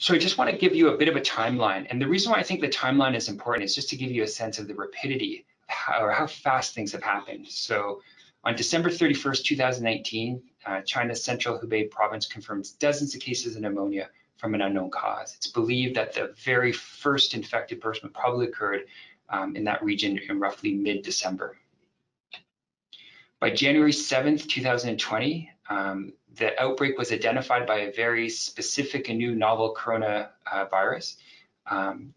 So I just want to give you a bit of a timeline. And the reason why I think the timeline is important is just to give you a sense of the rapidity how, or how fast things have happened. So on December 31st, 2019, uh, China's central Hubei province confirms dozens of cases of pneumonia from an unknown cause. It's believed that the very first infected person probably occurred um, in that region in roughly mid-December. By January 7th, 2020, um, the outbreak was identified by a very specific and new novel coronavirus. Um,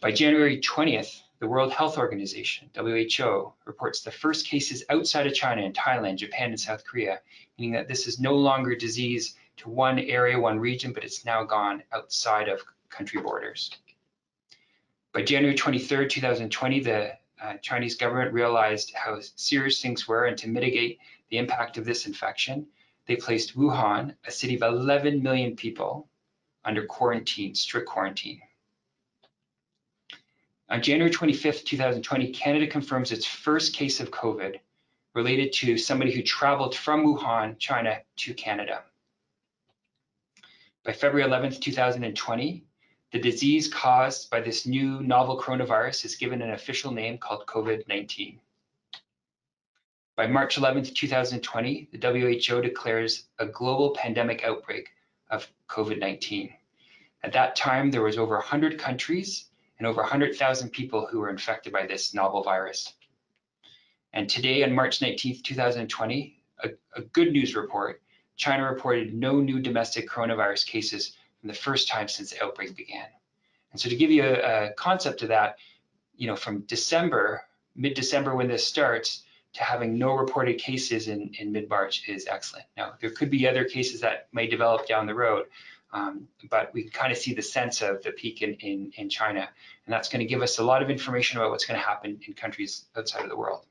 by January 20th, the World Health Organization, WHO, reports the first cases outside of China in Thailand, Japan, and South Korea, meaning that this is no longer disease to one area, one region, but it's now gone outside of country borders. By January 23rd, 2020, the uh, Chinese government realized how serious things were and to mitigate the impact of this infection, they placed Wuhan, a city of 11 million people, under quarantine, strict quarantine. On January 25th, 2020, Canada confirms its first case of COVID related to somebody who traveled from Wuhan, China to Canada. By February 11th, 2020, the disease caused by this new novel coronavirus is given an official name called COVID-19. By March 11, 2020, the WHO declares a global pandemic outbreak of COVID-19. At that time, there was over 100 countries and over 100,000 people who were infected by this novel virus. And today, on March 19, 2020, a, a good news report, China reported no new domestic coronavirus cases the first time since the outbreak began. And so to give you a, a concept of that, you know, from December, mid-December when this starts, to having no reported cases in, in mid-March is excellent. Now, there could be other cases that may develop down the road, um, but we can kind of see the sense of the peak in, in, in China, and that's going to give us a lot of information about what's going to happen in countries outside of the world.